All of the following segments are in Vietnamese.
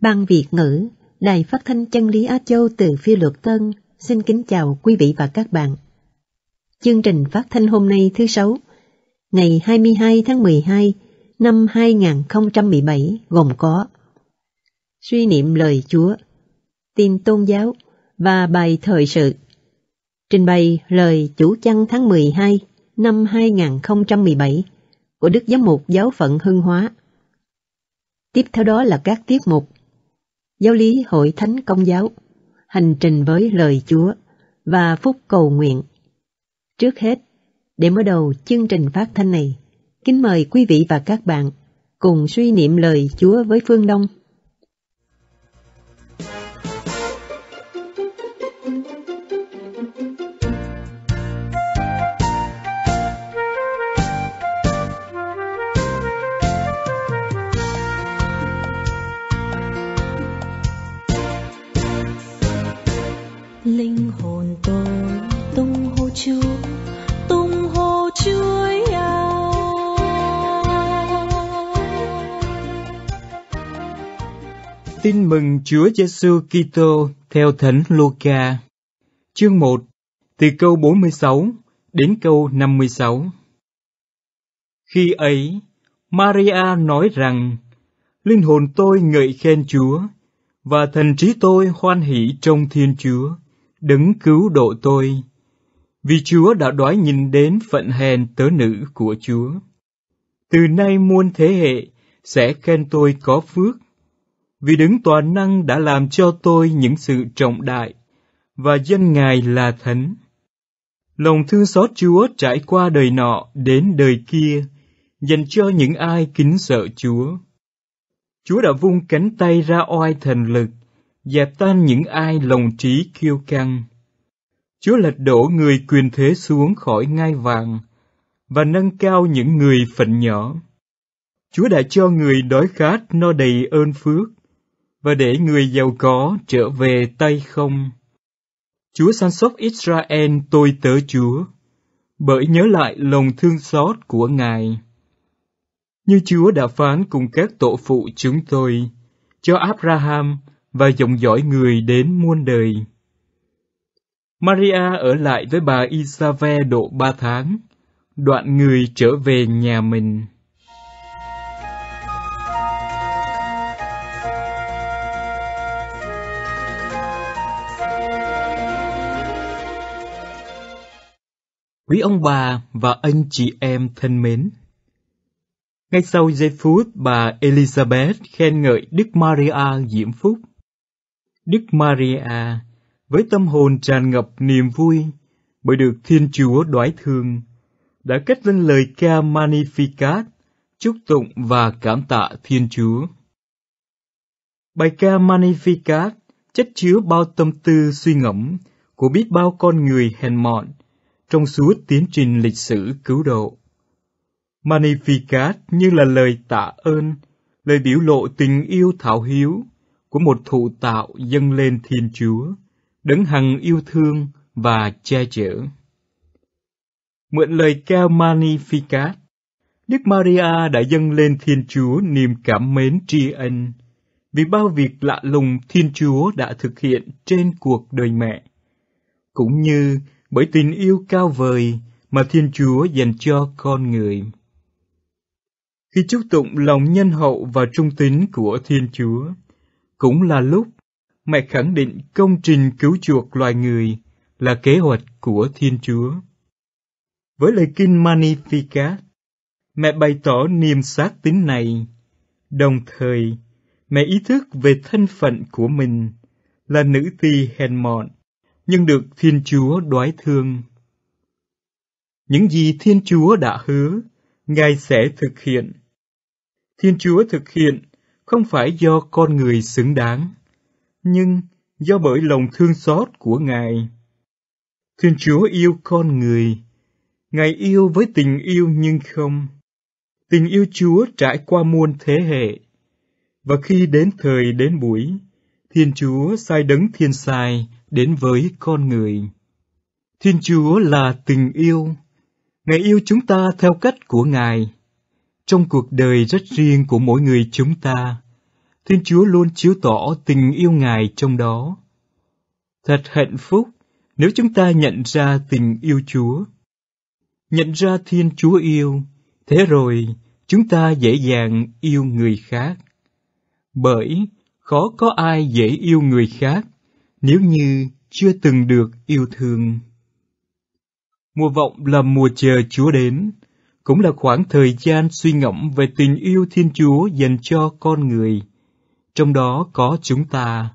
Ban Việt ngữ, Đài Phát thanh Chân lý Á Châu từ Phi Luật Tân xin kính chào quý vị và các bạn. Chương trình phát thanh hôm nay thứ Sáu, ngày 22 tháng 12 năm 2017 gồm có Suy niệm lời Chúa, tin tôn giáo và bài thời sự. Trình bày lời chủ chăn tháng 12 năm 2017 của Đức Giám mục Giáo phận Hưng Hóa. Tiếp theo đó là các tiết mục Giáo lý Hội Thánh Công giáo, Hành trình với lời Chúa và Phúc cầu nguyện. Trước hết, để mở đầu chương trình phát thanh này, kính mời quý vị và các bạn cùng suy niệm lời Chúa với Phương Đông. Linh hồn tôi tung hô chúa tung hô chúa à. Tin mừng Chúa Giêsu Kitô theo Thánh Luca. Chương 1, từ câu 46 đến câu 56. Khi ấy, Maria nói rằng, Linh hồn tôi ngợi khen Chúa, và thần trí tôi hoan hỷ trong Thiên Chúa, đấng cứu độ tôi. Vì Chúa đã đoái nhìn đến phận hèn tớ nữ của Chúa. Từ nay muôn thế hệ sẽ khen tôi có phước, vì đứng toàn năng đã làm cho tôi những sự trọng đại, và dân Ngài là thánh. Lòng thương xót Chúa trải qua đời nọ đến đời kia, dành cho những ai kính sợ Chúa. Chúa đã vung cánh tay ra oai thần lực, dẹp tan những ai lòng trí kiêu căng. Chúa lật đổ người quyền thế xuống khỏi ngai vàng và nâng cao những người phận nhỏ. Chúa đã cho người đói khát no đầy ơn phước và để người giàu có trở về tay không. Chúa săn sóc Israel tôi tớ Chúa, bởi nhớ lại lòng thương xót của Ngài. Như Chúa đã phán cùng các tổ phụ chúng tôi, cho Abraham và dòng dõi người đến muôn đời. Maria ở lại với bà Isave độ ba tháng, đoạn người trở về nhà mình. Quý ông bà và anh chị em thân mến! Ngay sau giây phút bà Elizabeth khen ngợi Đức Maria diễm phúc, Đức Maria với tâm hồn tràn ngập niềm vui bởi được Thiên Chúa đoái thương, đã kết lên lời ca Magnificat, chúc tụng và cảm tạ Thiên Chúa. Bài ca Magnificat chất chứa bao tâm tư suy ngẫm của biết bao con người hèn mọn trong suốt tiến trình lịch sử cứu độ. Magnificat như là lời tạ ơn, lời biểu lộ tình yêu thảo hiếu của một thụ tạo dâng lên Thiên Chúa, đấng hằng yêu thương và che chở. Mượn lời ca Magnificat, Đức Maria đã dâng lên Thiên Chúa niềm cảm mến tri ân vì bao việc lạ lùng Thiên Chúa đã thực hiện trên cuộc đời mẹ, cũng như bởi tình yêu cao vời mà Thiên Chúa dành cho con người. Khi chúc tụng lòng nhân hậu và trung tín của Thiên Chúa, cũng là lúc mẹ khẳng định công trình cứu chuộc loài người là kế hoạch của Thiên Chúa. Với lời kinh Magnificat, mẹ bày tỏ niềm xác tín này, đồng thời mẹ ý thức về thân phận của mình là nữ tỳ hèn mọn, nhưng được Thiên Chúa đoái thương. Những gì Thiên Chúa đã hứa, Ngài sẽ thực hiện. Thiên Chúa thực hiện không phải do con người xứng đáng, nhưng do bởi lòng thương xót của Ngài. Thiên Chúa yêu con người, Ngài yêu với tình yêu nhưng không. Tình yêu Chúa trải qua muôn thế hệ, và khi đến thời đến buổi, Thiên Chúa sai đấng thiên sai đến với con người. Thiên Chúa là tình yêu, Ngài yêu chúng ta theo cách của Ngài. Trong cuộc đời rất riêng của mỗi người chúng ta, Thiên Chúa luôn chiếu tỏ tình yêu Ngài trong đó. Thật hạnh phúc nếu chúng ta nhận ra tình yêu Chúa. Nhận ra Thiên Chúa yêu, thế rồi chúng ta dễ dàng yêu người khác. Bởi khó có ai dễ yêu người khác nếu như chưa từng được yêu thương. Mùa vọng là mùa chờ Chúa đến, cũng là khoảng thời gian suy ngẫm về tình yêu Thiên Chúa dành cho con người. Trong đó có chúng ta,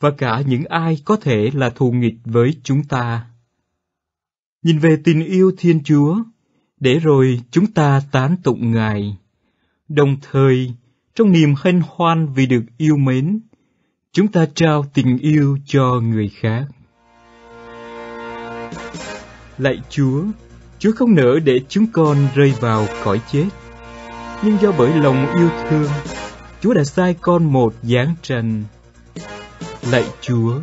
và cả những ai có thể là thù nghịch với chúng ta. Nhìn về tình yêu Thiên Chúa, để rồi chúng ta tán tụng Ngài. Đồng thời, trong niềm hân hoan vì được yêu mến, chúng ta trao tình yêu cho người khác. Lạy Chúa, Chúa không nỡ để chúng con rơi vào cõi chết. Nhưng do bởi lòng yêu thương, Chúa đã sai con một giáng trần. Lạy Chúa,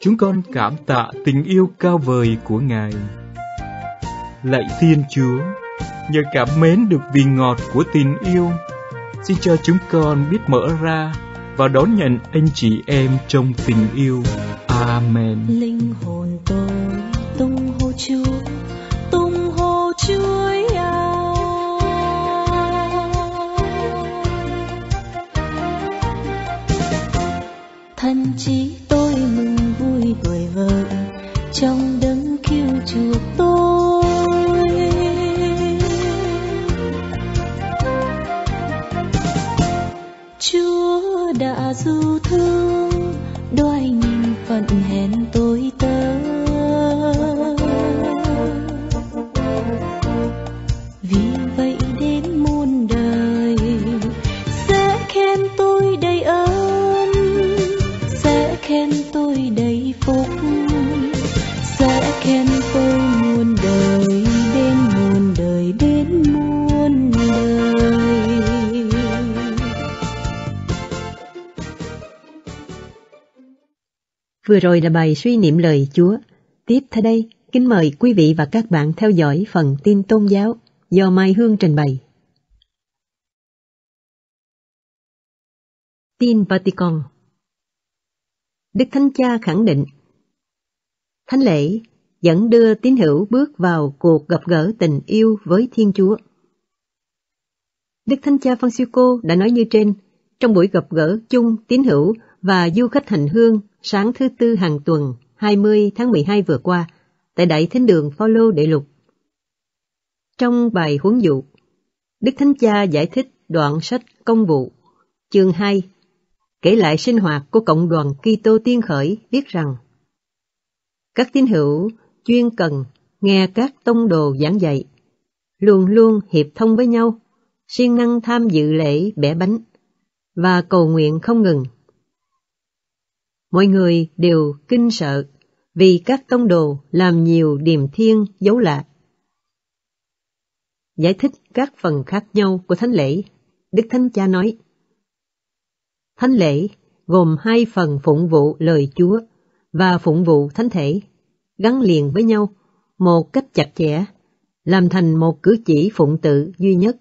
chúng con cảm tạ tình yêu cao vời của Ngài. Lạy Thiên Chúa, nhờ cảm mến được vị ngọt của tình yêu, xin cho chúng con biết mở ra và đón nhận anh chị em trong tình yêu. Amen. Linh hồn tôi tung hô Chúa, Thân chí tôi mừng vui vời vợi trong đấng cứu chuộc tôi. Chúa đã du thương đôi nhìn phận hèn tôi Vừa rồi là bài suy niệm lời Chúa. Tiếp theo đây, kính mời quý vị và các bạn theo dõi phần tin tôn giáo do Mai Hương trình bày. Tin Vatican Đức Thánh Cha khẳng định Thánh lễ dẫn đưa tín hữu bước vào cuộc gặp gỡ tình yêu với Thiên Chúa. Đức Thánh Cha Francisco đã nói như trên trong buổi gặp gỡ chung tín hữu và du khách hành hương sáng thứ tư hàng tuần 20 tháng 12 vừa qua tại Đại Thánh đường Phaolô Đệ Lục. Trong bài huấn dụ, Đức Thánh Cha giải thích đoạn sách Công vụ, chương 2, kể lại sinh hoạt của Cộng đoàn Kitô Tiên Khởi viết rằng các tín hữu chuyên cần nghe các tông đồ giảng dạy, luôn luôn hiệp thông với nhau, siêng năng tham dự lễ bẻ bánh và cầu nguyện không ngừng. Mọi người đều kinh sợ vì các tông đồ làm nhiều điềm thiên dấu lạ. Giải thích các phần khác nhau của thánh lễ, Đức Thánh Cha nói Thánh lễ gồm hai phần phụng vụ lời Chúa và phụng vụ thánh thể, gắn liền với nhau một cách chặt chẽ, làm thành một cử chỉ phụng tự duy nhất.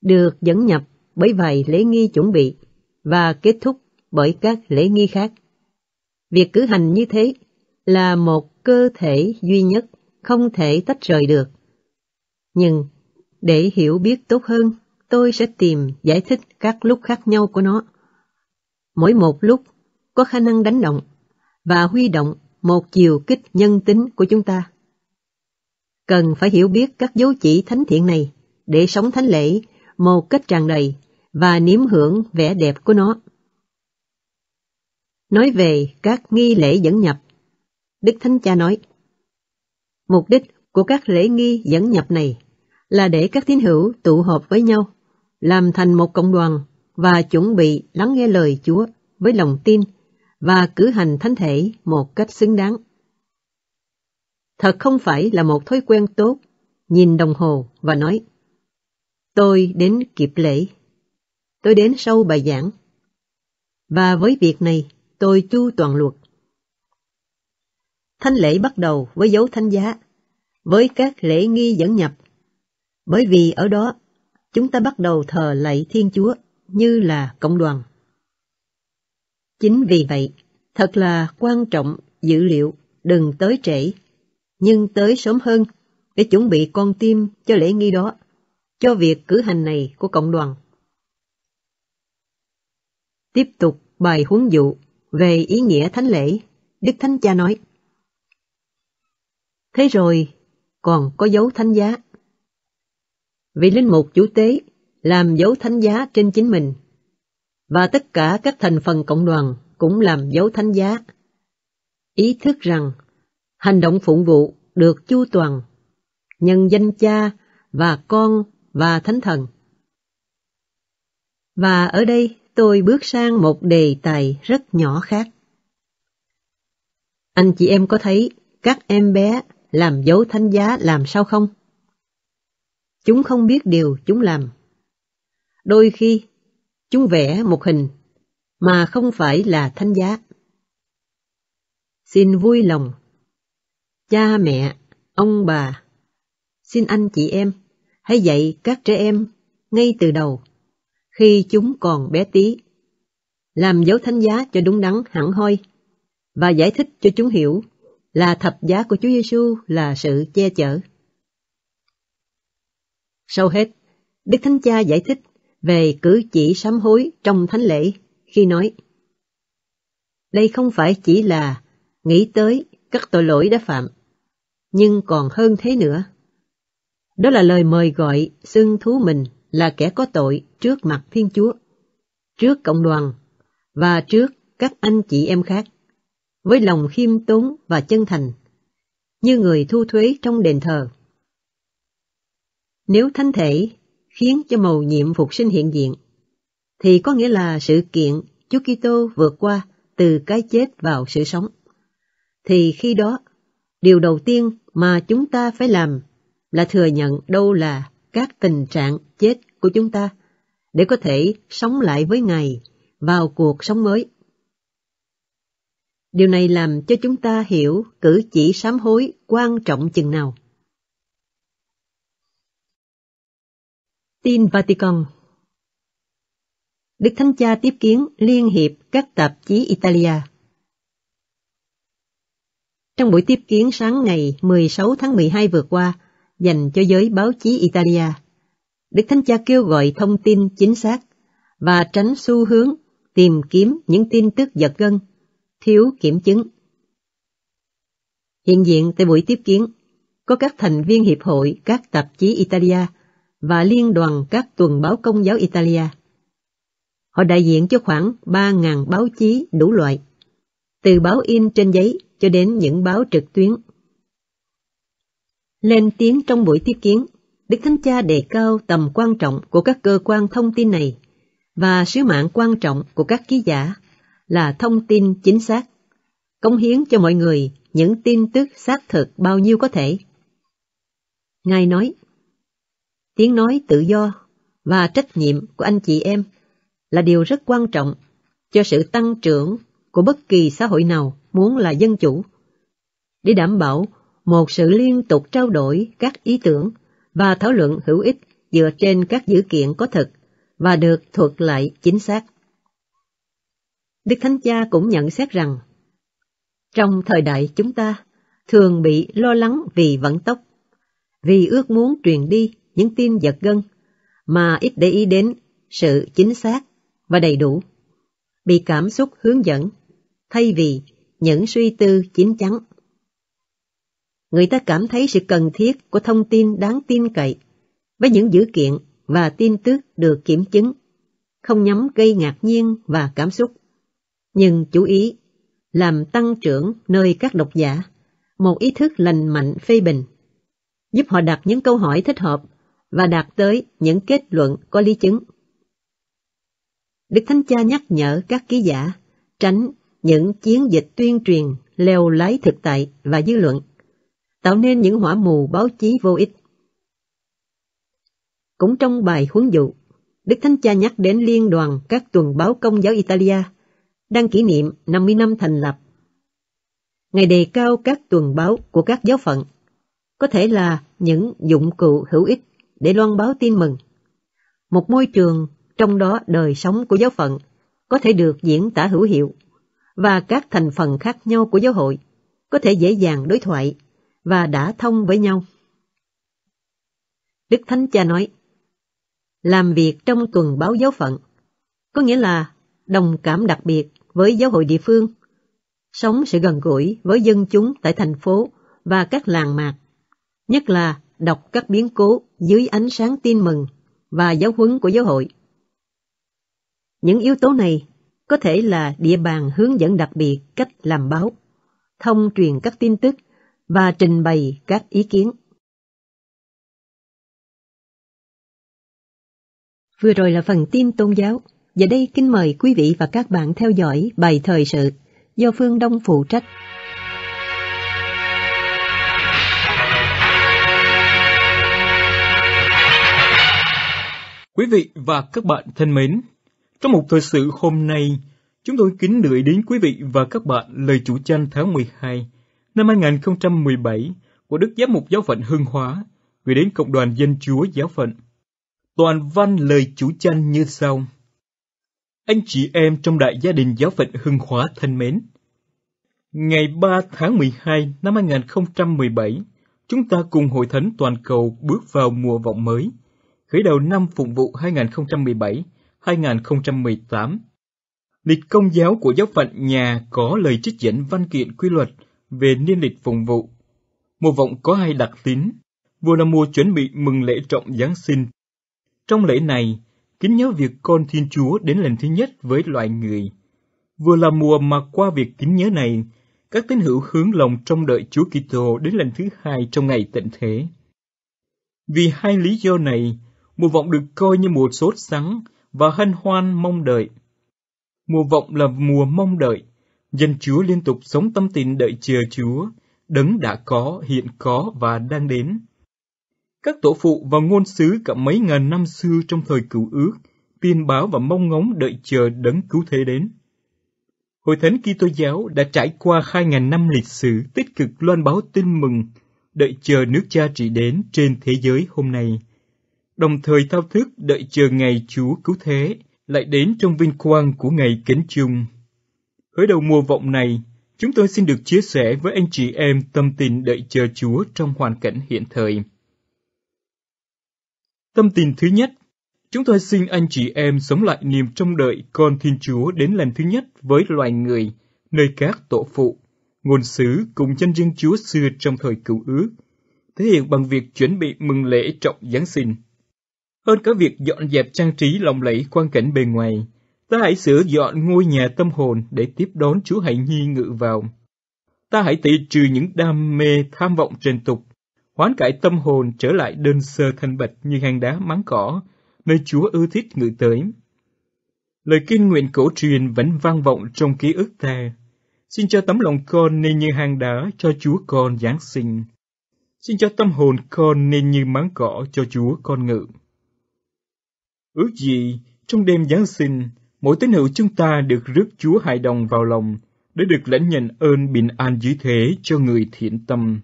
Được dẫn nhập bởi vài lễ nghi chuẩn bị và kết thúc bởi các lễ nghi khác. Việc cử hành như thế là một cơ thể duy nhất, không thể tách rời được. Nhưng, để hiểu biết tốt hơn, tôi sẽ tìm giải thích các lúc khác nhau của nó. Mỗi một lúc có khả năng đánh động và huy động một chiều kích nhân tính của chúng ta. Cần phải hiểu biết các dấu chỉ thánh thiện này để sống thánh lễ một cách tràn đầy và niếm hưởng vẻ đẹp của nó. Nói về các nghi lễ dẫn nhập, Đức Thánh Cha nói, Mục đích của các lễ nghi dẫn nhập này là để các tín hữu tụ họp với nhau, làm thành một cộng đoàn và chuẩn bị lắng nghe lời Chúa với lòng tin và cử hành thánh thể một cách xứng đáng. Thật không phải là một thói quen tốt, nhìn đồng hồ và nói, tôi đến kịp lễ, tôi đến sau bài giảng. Và với việc này, tôi chu toàn luật. Thánh lễ bắt đầu với dấu thánh giá, với các lễ nghi dẫn nhập, bởi vì ở đó chúng ta bắt đầu thờ lạy Thiên Chúa như là cộng đoàn. Chính vì vậy, thật là quan trọng dữ liệu đừng tới trễ, nhưng tới sớm hơn để chuẩn bị con tim cho lễ nghi đó, cho việc cử hành này của cộng đoàn. Tiếp tục bài huấn dụ về ý nghĩa thánh lễ, Đức Thánh Cha nói. Thế rồi, còn có dấu thánh giá. Vị linh mục chủ tế làm dấu thánh giá trên chính mình, và tất cả các thành phần cộng đoàn cũng làm dấu thánh giá. Ý thức rằng hành động phụng vụ được chu toàn, nhân danh cha và con và thánh thần. Và ở đây tôi bước sang một đề tài rất nhỏ khác. Anh chị em có thấy các em bé làm dấu thánh giá làm sao không? Chúng không biết điều chúng làm. Đôi khi, chúng vẽ một hình mà không phải là thánh giá. Xin vui lòng, cha mẹ, ông bà, xin anh chị em, hãy dạy các trẻ em ngay từ đầu, khi chúng còn bé tí, làm dấu thánh giá cho đúng đắn hẳn hoi, và giải thích cho chúng hiểu là thập giá của Chúa Giêsu là sự che chở. Sau hết, Đức Thánh Cha giải thích về cử chỉ sám hối trong thánh lễ khi nói Đây không phải chỉ là nghĩ tới các tội lỗi đã phạm, nhưng còn hơn thế nữa. Đó là lời mời gọi xưng thú mình là kẻ có tội trước mặt Thiên Chúa, trước cộng đoàn và trước các anh chị em khác, với lòng khiêm tốn và chân thành, như người thu thuế trong đền thờ. Nếu thánh thể khiến cho mầu nhiệm phục sinh hiện diện, thì có nghĩa là sự kiện Chúa Kitô vượt qua từ cái chết vào sự sống. Thì khi đó, điều đầu tiên mà chúng ta phải làm là thừa nhận đâu là các tình trạng chết của chúng ta để có thể sống lại với Ngài vào cuộc sống mới. Điều này làm cho chúng ta hiểu cử chỉ sám hối quan trọng chừng nào. Tin Vatican Đức Thánh Cha tiếp kiến Liên hiệp các tạp chí Italia Trong buổi tiếp kiến sáng ngày 16 tháng 12 vừa qua dành cho giới báo chí Italia, Đức Thánh Cha kêu gọi thông tin chính xác và tránh xu hướng tìm kiếm những tin tức giật gân, thiếu kiểm chứng. Hiện diện tại buổi tiếp kiến, có các thành viên Hiệp hội các tạp chí Italia và Liên đoàn các tuần báo công giáo Italia. Họ đại diện cho khoảng 3.000 báo chí đủ loại, từ báo in trên giấy cho đến những báo trực tuyến. Lên tiếng trong buổi tiếp kiến, Đức Thánh Cha đề cao tầm quan trọng của các cơ quan thông tin này và sứ mạng quan trọng của các ký giả là thông tin chính xác, cống hiến cho mọi người những tin tức xác thực bao nhiêu có thể. Ngài nói, tiếng nói tự do và trách nhiệm của anh chị em là điều rất quan trọng cho sự tăng trưởng của bất kỳ xã hội nào muốn là dân chủ. Để đảm bảo một sự liên tục trao đổi các ý tưởng và thảo luận hữu ích dựa trên các dữ kiện có thật và được thuật lại chính xác. Đức Thánh Cha cũng nhận xét rằng, trong thời đại chúng ta thường bị lo lắng vì vận tốc, vì ước muốn truyền đi những tin giật gân, mà ít để ý đến sự chính xác và đầy đủ, bị cảm xúc hướng dẫn, thay vì những suy tư chín chắn. Người ta cảm thấy sự cần thiết của thông tin đáng tin cậy. Với những dữ kiện và tin tức được kiểm chứng, không nhắm gây ngạc nhiên và cảm xúc, nhưng chú ý làm tăng trưởng nơi các độc giả một ý thức lành mạnh phê bình, giúp họ đặt những câu hỏi thích hợp và đạt tới những kết luận có lý chứng. Đức Thánh Cha nhắc nhở các ký giả tránh những chiến dịch tuyên truyền leo lái thực tại và dư luận, tạo nên những hỏa mù báo chí vô ích. Cũng trong bài huấn dụ, Đức Thánh Cha nhắc đến liên đoàn các tuần báo công giáo Italia đang kỷ niệm 50 năm thành lập. ngày đề cao các tuần báo của các giáo phận, có thể là những dụng cụ hữu ích để loan báo tin mừng. Một môi trường trong đó đời sống của giáo phận có thể được diễn tả hữu hiệu, và các thành phần khác nhau của giáo hội có thể dễ dàng đối thoại và đã thông với nhau. Đức Thánh Cha nói, làm việc trong tuần báo giáo phận, có nghĩa là đồng cảm đặc biệt với giáo hội địa phương, sống sự gần gũi với dân chúng tại thành phố và các làng mạc, nhất là đọc các biến cố dưới ánh sáng tin mừng và giáo huấn của giáo hội. Những yếu tố này có thể là địa bàn hướng dẫn đặc biệt cách làm báo, thông truyền các tin tức và trình bày các ý kiến. Vừa rồi là phần tin tôn giáo. và đây kính mời quý vị và các bạn theo dõi bài thời sự do Phương Đông phụ trách. Quý vị và các bạn thân mến, trong một thời sự hôm nay, chúng tôi kính gửi đến quý vị và các bạn lời chủ tranh tháng 12 năm 2017 của Đức Giám mục Giáo phận Hưng Hóa gửi đến Cộng đoàn Dân Chúa Giáo phận. Toàn văn lời chủ tranh như sau. Anh chị em trong đại gia đình Giáo phận Hưng Hóa thân mến, Ngày 3 tháng 12 năm 2017, chúng ta cùng Hội Thánh Toàn cầu bước vào mùa vọng mới, khởi đầu năm phụng vụ 2017-2018. Lịch công giáo của giáo phận nhà có lời trích dẫn văn kiện quy luật về niên lịch phụng vụ. Mùa vọng có hai đặc tính, vừa là mùa chuẩn bị mừng lễ trọng Giáng sinh. Trong lễ này, kính nhớ việc con Thiên Chúa đến lần thứ nhất với loài người. Vừa là mùa mà qua việc kính nhớ này, các tín hữu hướng lòng trong đợi Chúa Kitô đến lần thứ hai trong ngày tận thế. Vì hai lý do này, mùa vọng được coi như mùa sốt sắng và hân hoan mong đợi. Mùa vọng là mùa mong đợi, dân Chúa liên tục sống tâm tình đợi chờ Chúa, đấng đã có, hiện có và đang đến. Các tổ phụ và ngôn sứ cả mấy ngàn năm xưa trong thời cựu ước, tiên báo và mong ngóng đợi chờ đấng cứu thế đến. Hội Thánh Kitô giáo đã trải qua hai ngàn năm lịch sử tích cực loan báo tin mừng, đợi chờ nước cha trị đến trên thế giới hôm nay. Đồng thời thao thức đợi chờ ngày Chúa cứu thế lại đến trong vinh quang của ngày kính chung. Ở đầu mùa vọng này, chúng tôi xin được chia sẻ với anh chị em tâm tình đợi chờ Chúa trong hoàn cảnh hiện thời. Tâm tình thứ nhất Chúng tôi xin anh chị em sống lại niềm trông đợi con Thiên Chúa đến lần thứ nhất với loài người, nơi các tổ phụ, ngôn sứ cùng chân riêng Chúa xưa trong thời cựu ước, thể hiện bằng việc chuẩn bị mừng lễ trọng Giáng sinh. Hơn cả việc dọn dẹp trang trí lộng lẫy quan cảnh bề ngoài, ta hãy sửa dọn ngôi nhà tâm hồn để tiếp đón Chúa Hạnh Nhi ngự vào. Ta hãy tẩy trừ những đam mê tham vọng trần tục, hoán cải tâm hồn trở lại đơn sơ thanh bạch như hang đá mắng cỏ, nơi Chúa ưa thích ngự tới. Lời kinh nguyện cổ truyền vẫn vang vọng trong ký ức ta. Xin cho tấm lòng con nên như hang đá cho Chúa con Giáng sinh. Xin cho tâm hồn con nên như máng cỏ cho Chúa con ngự. Ước gì, trong đêm Giáng sinh, mỗi tín hữu chúng ta được rước Chúa hài đồng vào lòng, để được lãnh nhận ơn bình an dưới thế cho người thiện tâm.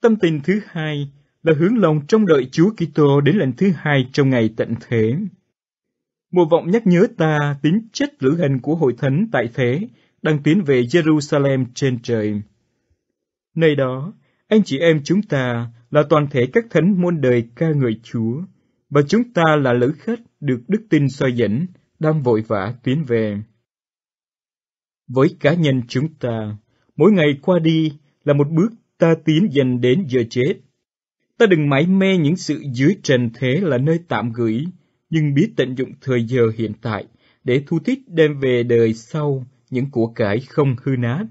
Tâm tình thứ hai là hướng lòng trong đợi Chúa Kitô đến lần thứ hai trong ngày tận thế. Mùa vọng nhắc nhớ ta tính chất lữ hành của hội thánh tại thế, đang tiến về Jerusalem trên trời. Nơi đó, anh chị em chúng ta là toàn thể các thánh muôn đời ca ngợi Chúa, và chúng ta là lữ khách được đức tin soi dẫn, đang vội vã tiến về. Với cá nhân chúng ta, mỗi ngày qua đi là một bước ta tiến dần đến giờ chết. Ta đừng mãi mê những sự dưới trần thế là nơi tạm gửi, nhưng biết tận dụng thời giờ hiện tại để thu thích đem về đời sau những của cải không hư nát.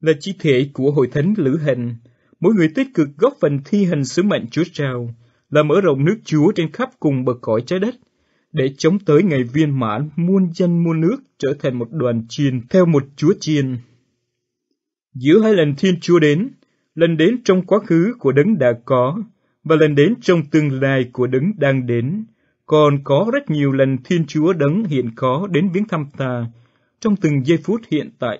Là chi thể của hội thánh lữ hành, mỗi người tích cực góp phần thi hành sứ mệnh Chúa trao, là mở rộng nước Chúa trên khắp cùng bờ cõi trái đất, để chống tới ngày viên mãn muôn dân muôn nước trở thành một đoàn chiên theo một Chúa chiên. Giữa hai lần Thiên Chúa đến, lần đến trong quá khứ của đấng đã có, và lần đến trong tương lai của đấng đang đến, còn có rất nhiều lần Thiên Chúa đấng hiện có đến viếng thăm ta, trong từng giây phút hiện tại.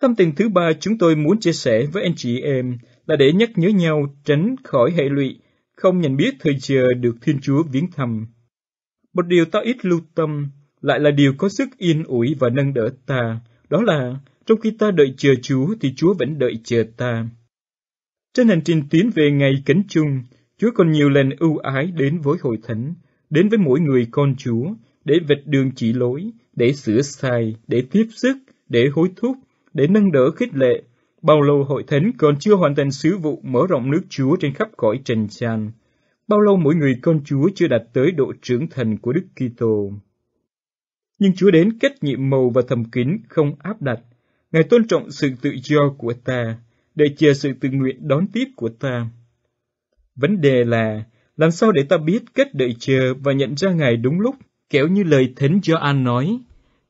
Tâm tình thứ ba chúng tôi muốn chia sẻ với anh chị em là để nhắc nhớ nhau tránh khỏi hệ lụy, không nhận biết thời giờ được Thiên Chúa viếng thăm. Một điều ta ít lưu tâm, lại là điều có sức yên ủi và nâng đỡ ta, đó là trong khi ta đợi chờ Chúa thì Chúa vẫn đợi chờ ta. Trên hành trình tiến về ngày cánh chung, Chúa còn nhiều lần ưu ái đến với hội thánh, đến với mỗi người con Chúa, để vạch đường chỉ lối, để sửa sai, để tiếp sức, để hối thúc, để nâng đỡ khích lệ. Bao lâu hội thánh còn chưa hoàn thành sứ vụ mở rộng nước Chúa trên khắp cõi trần gian. Bao lâu mỗi người con Chúa chưa đạt tới độ trưởng thành của Đức Kitô. Nhưng Chúa đến kết nhiệm màu và thầm kín không áp đặt. Ngài tôn trọng sự tự do của ta, để chờ sự tự nguyện đón tiếp của ta. Vấn đề là, làm sao để ta biết cách đợi chờ và nhận ra Ngài đúng lúc, kéo như lời Thánh Gioan nói,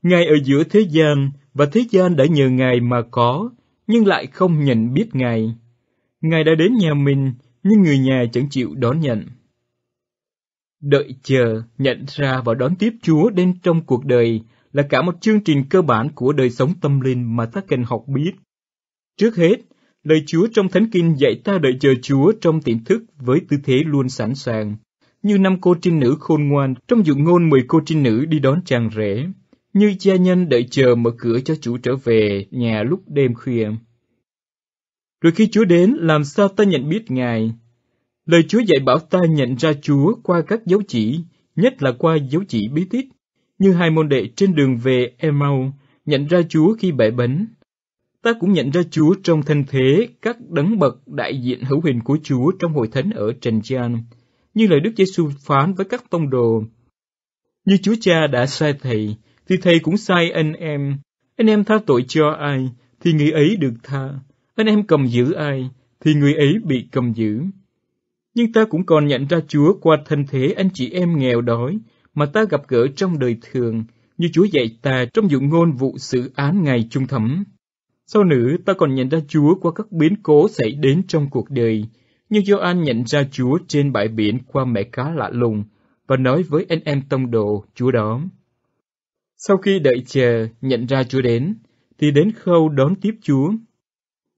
Ngài ở giữa thế gian, và thế gian đã nhờ Ngài mà có, nhưng lại không nhận biết Ngài. Ngài đã đến nhà mình, nhưng người nhà chẳng chịu đón nhận. Đợi chờ, nhận ra và đón tiếp Chúa đến trong cuộc đời là cả một chương trình cơ bản của đời sống tâm linh mà ta cần học biết. Trước hết, lời Chúa trong Thánh Kinh dạy ta đợi chờ Chúa trong tiềm thức với tư thế luôn sẵn sàng, như năm cô trinh nữ khôn ngoan trong dụ ngôn mười cô trinh nữ đi đón chàng rể, như gia nhân đợi chờ mở cửa cho chủ trở về nhà lúc đêm khuya. Rồi khi Chúa đến, làm sao ta nhận biết Ngài? Lời Chúa dạy bảo ta nhận ra Chúa qua các dấu chỉ, nhất là qua dấu chỉ bí tích, như hai môn đệ trên đường về Emau nhận ra Chúa khi bẻ bánh. Ta cũng nhận ra Chúa trong thân thế các đấng bậc đại diện hữu hình của Chúa trong hội thánh ở Trần Gian, như lời Đức Giêsu phán với các tông đồ. Như Chúa Cha đã sai Thầy, thì Thầy cũng sai anh em. Anh em tha tội cho ai, thì người ấy được tha. Anh em cầm giữ ai, thì người ấy bị cầm giữ. Nhưng ta cũng còn nhận ra Chúa qua thân thế anh chị em nghèo đói, mà ta gặp gỡ trong đời thường, như Chúa dạy ta trong dụ ngôn vụ xử án ngày trung thẩm. Sau nữa, ta còn nhận ra Chúa qua các biến cố xảy đến trong cuộc đời, như Gioan nhận ra Chúa trên bãi biển qua mẹ cá lạ lùng và nói với anh em tông đồ Chúa đó. Sau khi đợi chờ nhận ra Chúa đến, thì đến khâu đón tiếp Chúa.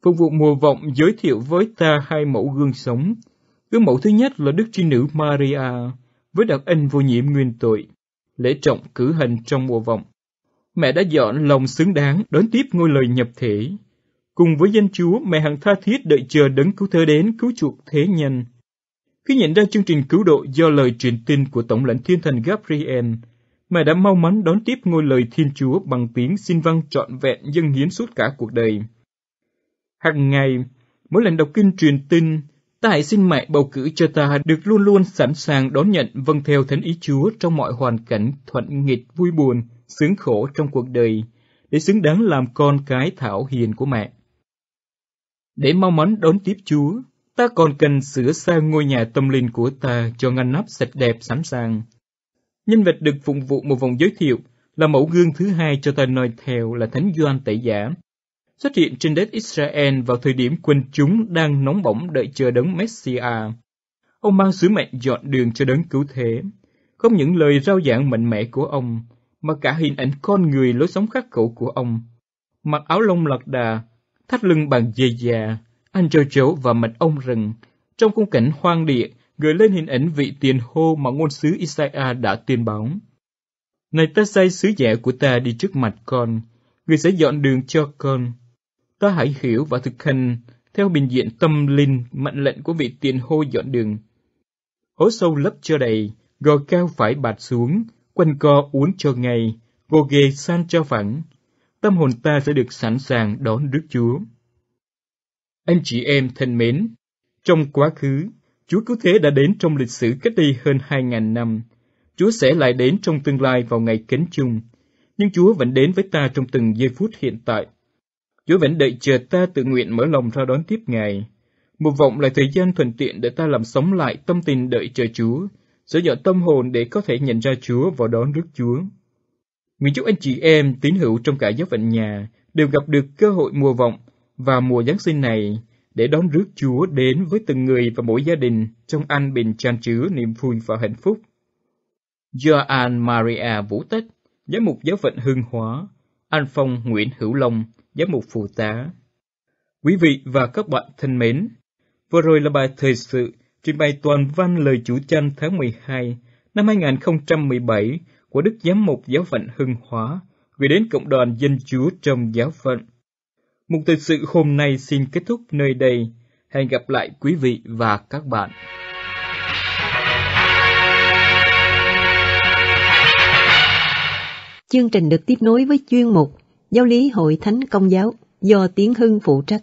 Phục vụ mùa vọng giới thiệu với ta hai mẫu gương sống. Gương mẫu thứ nhất là Đức Trinh Nữ Maria, với đặc ân vô nhiễm nguyên tội, lễ trọng cử hành trong mùa vọng. Mẹ đã dọn lòng xứng đáng đón tiếp ngôi lời nhập thể. Cùng với dân Chúa, mẹ hằng tha thiết đợi chờ đấng cứu thế đến cứu chuộc thế nhân. Khi nhận ra chương trình cứu độ do lời truyền tin của Tổng lãnh Thiên thần Gabriel, mẹ đã mau mắn đón tiếp ngôi lời Thiên Chúa bằng tiếng xin vâng trọn vẹn dân hiến suốt cả cuộc đời. Hàng ngày, mỗi lần đọc kinh truyền tin, ta hãy xin mẹ bầu cử cho ta được luôn luôn sẵn sàng đón nhận vâng theo thánh ý Chúa trong mọi hoàn cảnh thuận nghịch vui buồn, sướng khổ trong cuộc đời, để xứng đáng làm con cái thảo hiền của mẹ. Để mau mắn đón tiếp Chúa, ta còn cần sửa sang ngôi nhà tâm linh của ta cho ngăn nắp sạch đẹp sẵn sàng. Nhân vật được phụng vụ một vòng giới thiệu là mẫu gương thứ hai cho ta noi theo là Thánh Doan Tẩy Giả, xuất hiện trên đất Israel vào thời điểm quân chúng đang nóng bỏng đợi chờ đấng Messiah. Ông mang sứ mệnh dọn đường cho đấng cứu thế. Không những lời rao giảng mạnh mẽ của ông, mà cả hình ảnh con người lối sống khắc khẩu của ông. Mặc áo lông lạc đà, thắt lưng bằng dây già, ăn châu chấu và mật ong rừng, trong khung cảnh hoang địa, gửi lên hình ảnh vị tiền hô mà ngôn sứ Isaiah đã tuyên báo. Này ta sai sứ giả của ta đi trước mặt con, người sẽ dọn đường cho con. Ta hãy hiểu và thực hành theo bình diện tâm linh mệnh lệnh của vị tiền hô dọn đường. Hố sâu lấp cho đầy, gò cao phải bạt xuống, quanh co uốn cho ngay, gồ ghề san cho phẳng. Tâm hồn ta sẽ được sẵn sàng đón Đức Chúa. Anh chị em thân mến, trong quá khứ, Chúa Cứu Thế đã đến trong lịch sử cách đây hơn hai ngàn năm. Chúa sẽ lại đến trong tương lai vào ngày kến chung. Nhưng Chúa vẫn đến với ta trong từng giây phút hiện tại. Chúa vẫn đợi chờ ta tự nguyện mở lòng ra đón tiếp Ngài. Một vọng là thời gian thuận tiện để ta làm sống lại tâm tình đợi chờ Chúa, sửa dọn tâm hồn để có thể nhận ra Chúa và đón rước Chúa. Nguyện chúc anh chị em tín hữu trong cả giáo phận nhà đều gặp được cơ hội mùa vọng và mùa Giáng sinh này để đón rước Chúa đến với từng người và mỗi gia đình trong an bình tràn chứa niềm vui và hạnh phúc. Gioan Maria Vũ Tết giám mục giáo phận Hưng Hóa, An Phong Nguyễn Hữu Long, giám mục phụ tá. Quý vị và các bạn thân mến, vừa rồi là bài thời sự trình bày toàn văn lời chủ chăn tháng 12 năm 2017 của Đức Giám mục Giáo phận Hưng Hóa gửi đến Cộng đoàn Dân Chúa trong giáo phận. Mục thời sự hôm nay xin kết thúc nơi đây. Hẹn gặp lại quý vị và các bạn. Chương trình được tiếp nối với chuyên mục Giáo lý Hội Thánh Công giáo do Tiến Hưng phụ trách.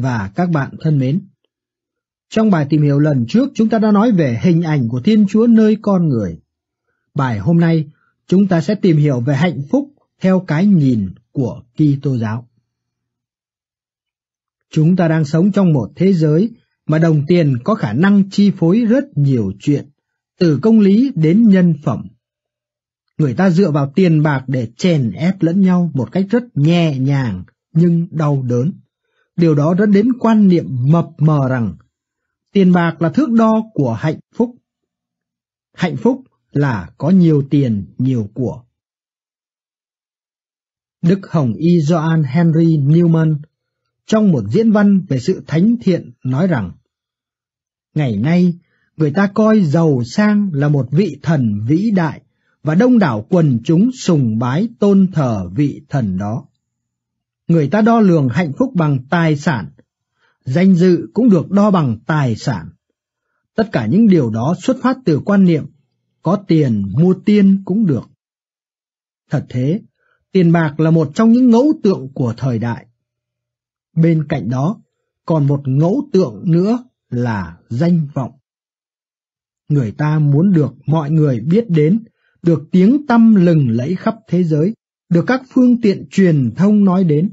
Và các bạn thân mến, trong bài tìm hiểu lần trước chúng ta đã nói về hình ảnh của Thiên Chúa nơi con người. Bài hôm nay chúng ta sẽ tìm hiểu về hạnh phúc theo cái nhìn của Kitô giáo. Chúng ta đang sống trong một thế giới mà đồng tiền có khả năng chi phối rất nhiều chuyện, từ công lý đến nhân phẩm. Người ta dựa vào tiền bạc để chèn ép lẫn nhau một cách rất nhẹ nhàng nhưng đau đớn. Điều đó dẫn đến quan niệm mập mờ rằng tiền bạc là thước đo của hạnh phúc. Hạnh phúc là có nhiều tiền, nhiều của. Đức Hồng Y Joan Henry Newman trong một diễn văn về sự thánh thiện nói rằng Ngày nay, người ta coi giàu sang là một vị thần vĩ đại và đông đảo quần chúng sùng bái tôn thờ vị thần đó người ta đo lường hạnh phúc bằng tài sản, danh dự cũng được đo bằng tài sản. Tất cả những điều đó xuất phát từ quan niệm có tiền mua tiên cũng được. Thật thế, tiền bạc là một trong những ngẫu tượng của thời đại. Bên cạnh đó, còn một ngẫu tượng nữa là danh vọng. Người ta muốn được mọi người biết đến, được tiếng tâm lừng lẫy khắp thế giới, được các phương tiện truyền thông nói đến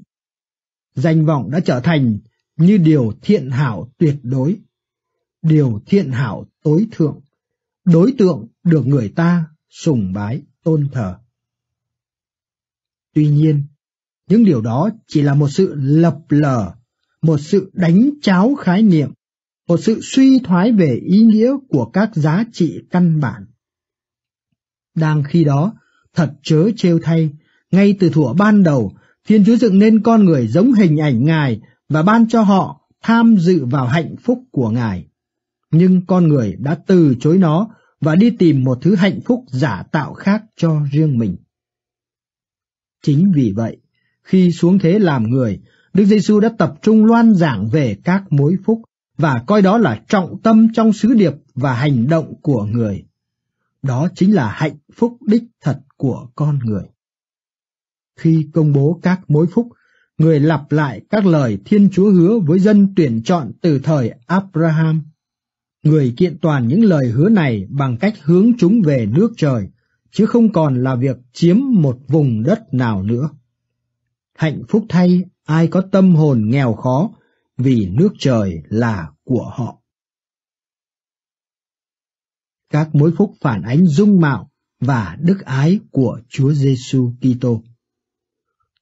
danh vọng đã trở thành như điều thiện hảo tuyệt đối, điều thiện hảo tối thượng, đối tượng được người ta sùng bái tôn thờ. Tuy nhiên, những điều đó chỉ là một sự lập lờ, một sự đánh cháo khái niệm, một sự suy thoái về ý nghĩa của các giá trị căn bản. Đang khi đó, thật chớ trêu thay, ngay từ thuở ban đầu, Thiên Chúa dựng nên con người giống hình ảnh Ngài và ban cho họ tham dự vào hạnh phúc của Ngài. Nhưng con người đã từ chối nó và đi tìm một thứ hạnh phúc giả tạo khác cho riêng mình. Chính vì vậy, khi xuống thế làm người, Đức Giêsu đã tập trung loan giảng về các mối phúc và coi đó là trọng tâm trong sứ điệp và hành động của người. Đó chính là hạnh phúc đích thật của con người khi công bố các mối phúc, người lặp lại các lời Thiên Chúa hứa với dân tuyển chọn từ thời Abraham. Người kiện toàn những lời hứa này bằng cách hướng chúng về nước trời, chứ không còn là việc chiếm một vùng đất nào nữa. Hạnh phúc thay ai có tâm hồn nghèo khó, vì nước trời là của họ. Các mối phúc phản ánh dung mạo và đức ái của Chúa Giêsu Kitô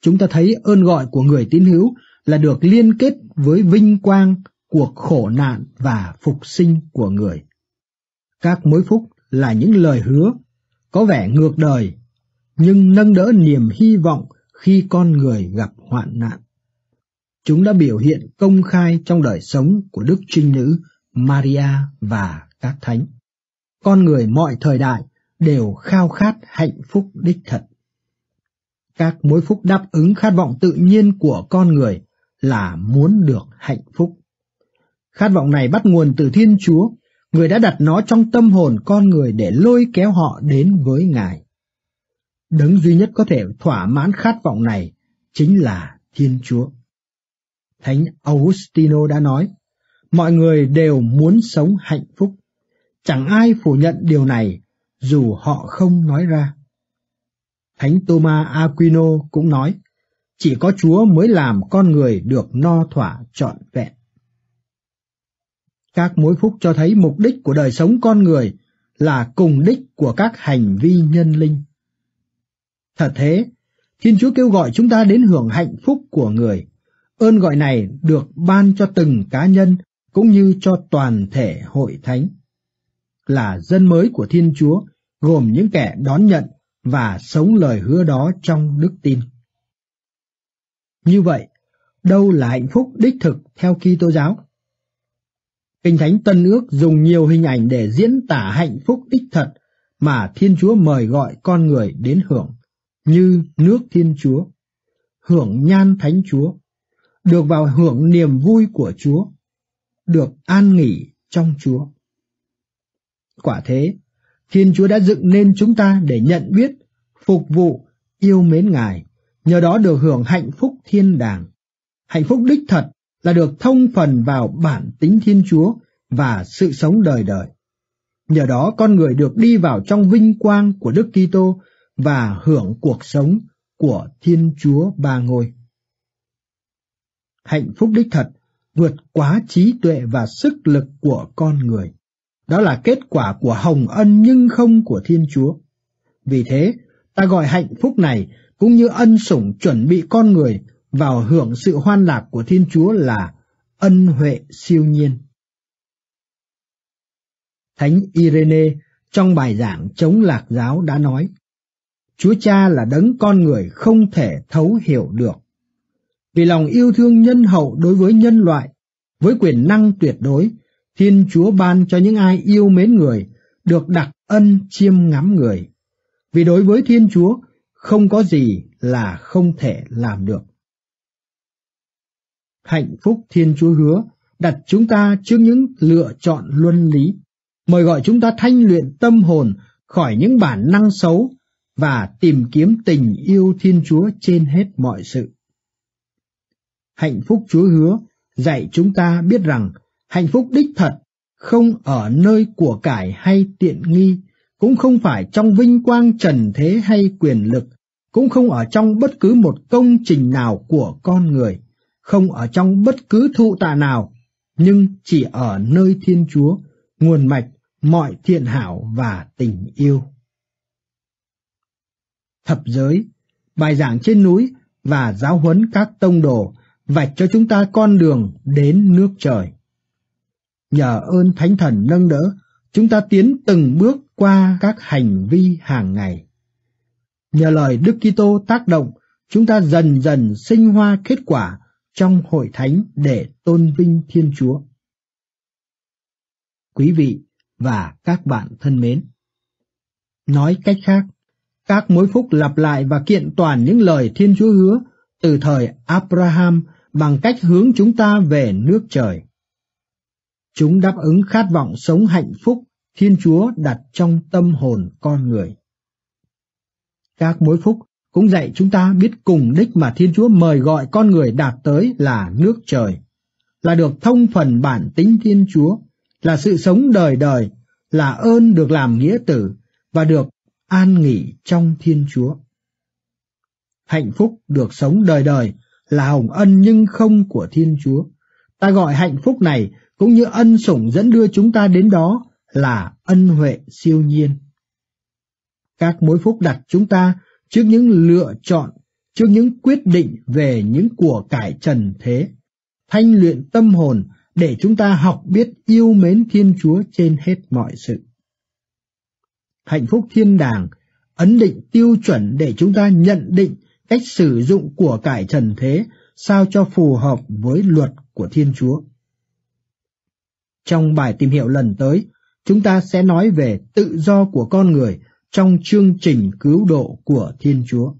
chúng ta thấy ơn gọi của người tín hữu là được liên kết với vinh quang cuộc khổ nạn và phục sinh của người. Các mối phúc là những lời hứa có vẻ ngược đời, nhưng nâng đỡ niềm hy vọng khi con người gặp hoạn nạn. Chúng đã biểu hiện công khai trong đời sống của Đức Trinh Nữ Maria và các thánh. Con người mọi thời đại đều khao khát hạnh phúc đích thật. Các mối phúc đáp ứng khát vọng tự nhiên của con người là muốn được hạnh phúc. Khát vọng này bắt nguồn từ Thiên Chúa, người đã đặt nó trong tâm hồn con người để lôi kéo họ đến với Ngài. Đấng duy nhất có thể thỏa mãn khát vọng này chính là Thiên Chúa. Thánh Augustino đã nói, mọi người đều muốn sống hạnh phúc. Chẳng ai phủ nhận điều này dù họ không nói ra. Thánh Thomas Aquino cũng nói, chỉ có Chúa mới làm con người được no thỏa trọn vẹn. Các mối phúc cho thấy mục đích của đời sống con người là cùng đích của các hành vi nhân linh. Thật thế, Thiên Chúa kêu gọi chúng ta đến hưởng hạnh phúc của người. Ơn gọi này được ban cho từng cá nhân cũng như cho toàn thể hội thánh. Là dân mới của Thiên Chúa, gồm những kẻ đón nhận và sống lời hứa đó trong đức tin. Như vậy, đâu là hạnh phúc đích thực theo Kitô giáo? Kinh Thánh Tân Ước dùng nhiều hình ảnh để diễn tả hạnh phúc đích thật mà Thiên Chúa mời gọi con người đến hưởng, như nước Thiên Chúa, hưởng nhan Thánh Chúa, được vào hưởng niềm vui của Chúa, được an nghỉ trong Chúa. Quả thế, Thiên Chúa đã dựng nên chúng ta để nhận biết, phục vụ, yêu mến Ngài, nhờ đó được hưởng hạnh phúc thiên đàng. Hạnh phúc đích thật là được thông phần vào bản tính Thiên Chúa và sự sống đời đời. Nhờ đó con người được đi vào trong vinh quang của Đức Kitô và hưởng cuộc sống của Thiên Chúa Ba Ngôi. Hạnh phúc đích thật vượt quá trí tuệ và sức lực của con người. Đó là kết quả của hồng ân nhưng không của Thiên Chúa. Vì thế, ta gọi hạnh phúc này cũng như ân sủng chuẩn bị con người vào hưởng sự hoan lạc của Thiên Chúa là ân huệ siêu nhiên. Thánh Irene trong bài giảng chống lạc giáo đã nói, Chúa Cha là đấng con người không thể thấu hiểu được. Vì lòng yêu thương nhân hậu đối với nhân loại, với quyền năng tuyệt đối, Thiên Chúa ban cho những ai yêu mến người, được đặc ân chiêm ngắm người. Vì đối với Thiên Chúa, không có gì là không thể làm được. Hạnh phúc Thiên Chúa hứa đặt chúng ta trước những lựa chọn luân lý, mời gọi chúng ta thanh luyện tâm hồn khỏi những bản năng xấu và tìm kiếm tình yêu Thiên Chúa trên hết mọi sự. Hạnh phúc Chúa hứa dạy chúng ta biết rằng hạnh phúc đích thật không ở nơi của cải hay tiện nghi, cũng không phải trong vinh quang trần thế hay quyền lực, cũng không ở trong bất cứ một công trình nào của con người, không ở trong bất cứ thụ tạ nào, nhưng chỉ ở nơi Thiên Chúa, nguồn mạch mọi thiện hảo và tình yêu. Thập giới, bài giảng trên núi và giáo huấn các tông đồ vạch cho chúng ta con đường đến nước trời. Nhờ ơn Thánh Thần nâng đỡ, chúng ta tiến từng bước qua các hành vi hàng ngày. Nhờ lời Đức Kitô tác động, chúng ta dần dần sinh hoa kết quả trong hội thánh để tôn vinh Thiên Chúa. Quý vị và các bạn thân mến, nói cách khác, các mối phúc lặp lại và kiện toàn những lời Thiên Chúa hứa từ thời Abraham bằng cách hướng chúng ta về nước trời. Chúng đáp ứng khát vọng sống hạnh phúc Thiên Chúa đặt trong tâm hồn con người. Các mối phúc cũng dạy chúng ta biết cùng đích mà Thiên Chúa mời gọi con người đạt tới là nước trời, là được thông phần bản tính Thiên Chúa, là sự sống đời đời, là ơn được làm nghĩa tử và được an nghỉ trong Thiên Chúa. Hạnh phúc được sống đời đời là hồng ân nhưng không của Thiên Chúa. Ta gọi hạnh phúc này cũng như ân sủng dẫn đưa chúng ta đến đó là ân huệ siêu nhiên. Các mối phúc đặt chúng ta trước những lựa chọn, trước những quyết định về những của cải trần thế, thanh luyện tâm hồn để chúng ta học biết yêu mến Thiên Chúa trên hết mọi sự. Hạnh phúc thiên đàng ấn định tiêu chuẩn để chúng ta nhận định cách sử dụng của cải trần thế sao cho phù hợp với luật của Thiên Chúa. Trong bài tìm hiểu lần tới, chúng ta sẽ nói về tự do của con người trong chương trình cứu độ của Thiên Chúa.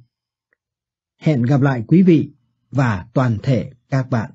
Hẹn gặp lại quý vị và toàn thể các bạn.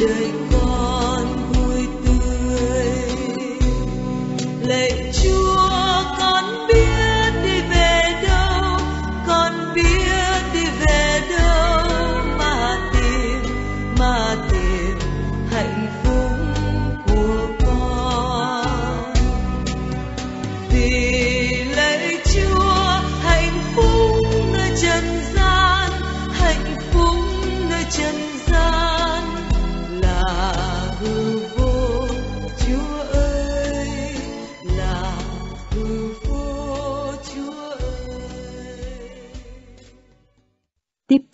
Đời con vui tươi. Lệ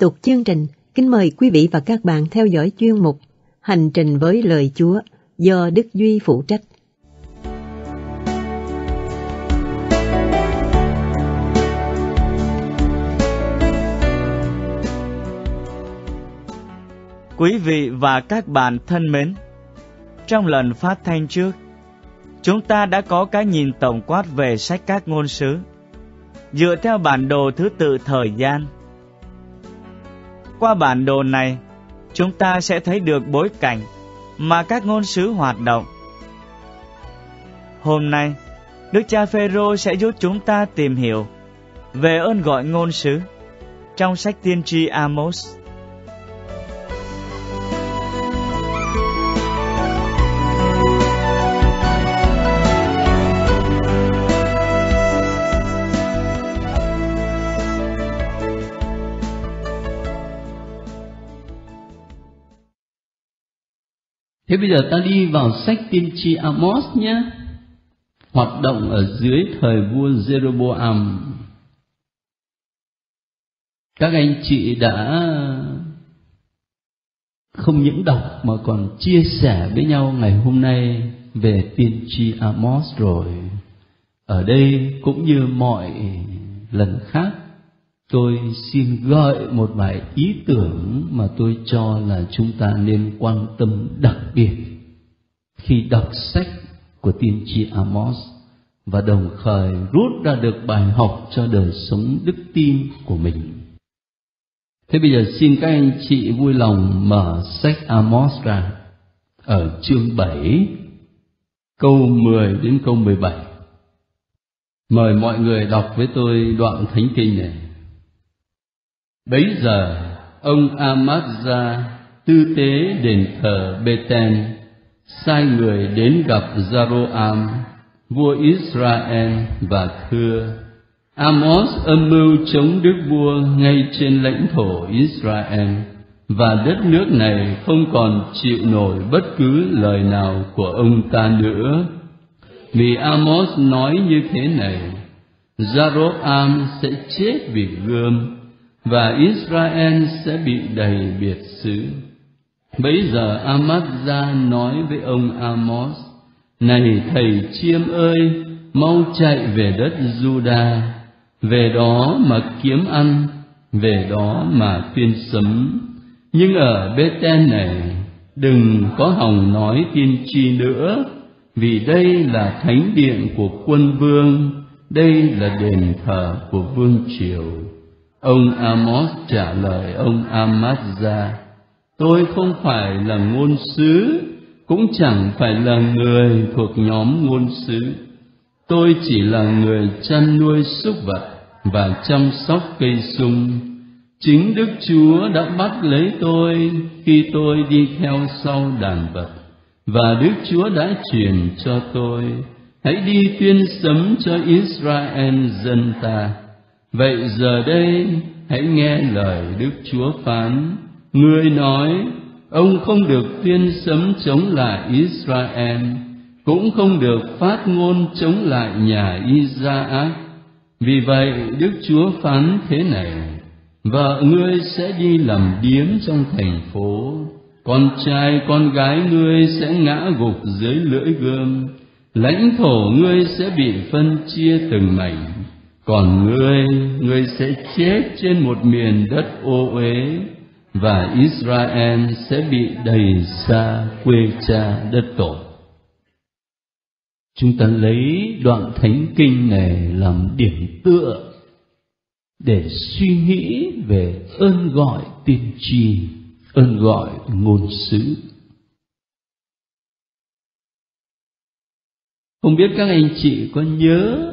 tục chương trình, kính mời quý vị và các bạn theo dõi chuyên mục Hành trình với lời Chúa do Đức Duy phụ trách. Quý vị và các bạn thân mến, trong lần phát thanh trước, chúng ta đã có cái nhìn tổng quát về sách các ngôn sứ, dựa theo bản đồ thứ tự thời gian. Qua bản đồ này, chúng ta sẽ thấy được bối cảnh mà các ngôn sứ hoạt động. Hôm nay, Đức cha Phêrô sẽ giúp chúng ta tìm hiểu về ơn gọi ngôn sứ trong sách tiên tri Amos. Thế bây giờ ta đi vào sách tiên tri Amos nhé. Hoạt động ở dưới thời vua Jeroboam. Các anh chị đã không những đọc mà còn chia sẻ với nhau ngày hôm nay về tiên tri Amos rồi. Ở đây cũng như mọi lần khác, tôi xin gợi một vài ý tưởng mà tôi cho là chúng ta nên quan tâm đặc biệt khi đọc sách của tiên tri Amos và đồng thời rút ra được bài học cho đời sống đức tin của mình. Thế bây giờ xin các anh chị vui lòng mở sách Amos ra ở chương 7 câu 10 đến câu 17. Mời mọi người đọc với tôi đoạn thánh kinh này. Bấy giờ ông Amazia tư tế đền thờ Beten sai người đến gặp Zaroam vua Israel và thưa Amos âm mưu chống đức vua ngay trên lãnh thổ Israel và đất nước này không còn chịu nổi bất cứ lời nào của ông ta nữa. Vì Amos nói như thế này, Zaroam sẽ chết vì gươm và Israel sẽ bị đầy biệt xứ. Bấy giờ Amazia nói với ông Amos, Này thầy chiêm ơi, mau chạy về đất Juda, về đó mà kiếm ăn, về đó mà tuyên sấm. Nhưng ở Bethel này, đừng có hòng nói tiên tri nữa, vì đây là thánh điện của quân vương, đây là đền thờ của vương triều. Ông Amos trả lời ông Amazia, tôi không phải là ngôn sứ, cũng chẳng phải là người thuộc nhóm ngôn sứ. Tôi chỉ là người chăn nuôi súc vật và chăm sóc cây sung. Chính Đức Chúa đã bắt lấy tôi khi tôi đi theo sau đàn vật, và Đức Chúa đã truyền cho tôi, hãy đi tuyên sấm cho Israel dân ta. Vậy giờ đây, hãy nghe lời Đức Chúa phán. Ngươi nói, ông không được tuyên sấm chống lại Israel, cũng không được phát ngôn chống lại nhà Isaac. Vì vậy, Đức Chúa phán thế này, vợ ngươi sẽ đi làm điếm trong thành phố, con trai con gái ngươi sẽ ngã gục dưới lưỡi gươm, lãnh thổ ngươi sẽ bị phân chia từng mảnh, còn ngươi, ngươi sẽ chết trên một miền đất ô uế và Israel sẽ bị đầy xa quê cha đất tổ. Chúng ta lấy đoạn thánh kinh này làm điểm tựa để suy nghĩ về ơn gọi tiên tri, ơn gọi ngôn sứ. Không biết các anh chị có nhớ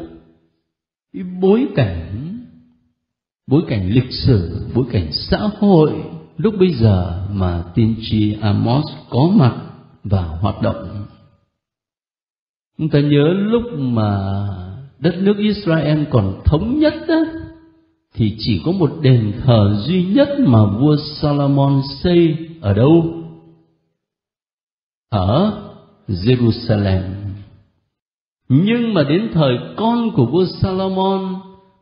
cái bối cảnh, bối cảnh lịch sử, bối cảnh xã hội lúc bây giờ mà tiên tri Amos có mặt và hoạt động. Chúng ta nhớ lúc mà đất nước Israel còn thống nhất đó, thì chỉ có một đền thờ duy nhất mà vua Salomon xây ở đâu? Ở Jerusalem. Nhưng mà đến thời con của vua Salomon,